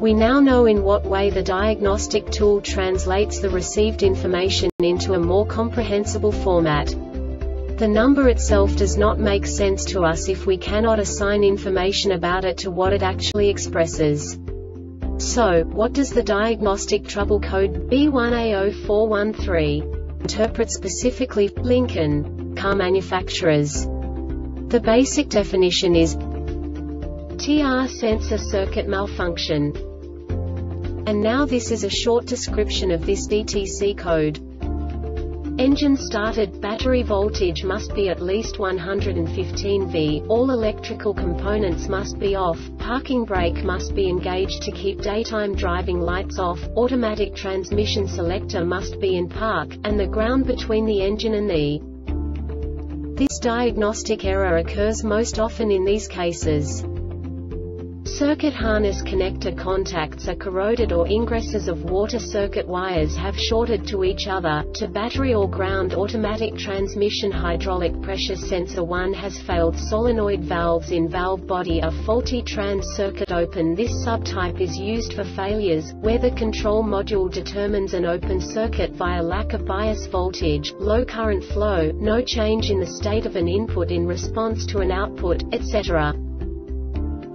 We now know in what way the diagnostic tool translates the received information into a more comprehensible format. The number itself does not make sense to us if we cannot assign information about it to what it actually expresses. So, what does the diagnostic trouble code B1A0413 interpret specifically Lincoln car manufacturers? The basic definition is TR sensor circuit malfunction. And now this is a short description of this DTC code. Engine started, battery voltage must be at least 115 V, all electrical components must be off, parking brake must be engaged to keep daytime driving lights off, automatic transmission selector must be in park, and the ground between the engine and the. This diagnostic error occurs most often in these cases. Circuit harness connector contacts are corroded or ingresses of water circuit wires have shorted to each other, to battery or ground automatic transmission hydraulic pressure sensor 1 has failed. Solenoid valves in valve body are faulty. Trans circuit open. This subtype is used for failures, where the control module determines an open circuit via lack of bias voltage, low current flow, no change in the state of an input in response to an output, etc.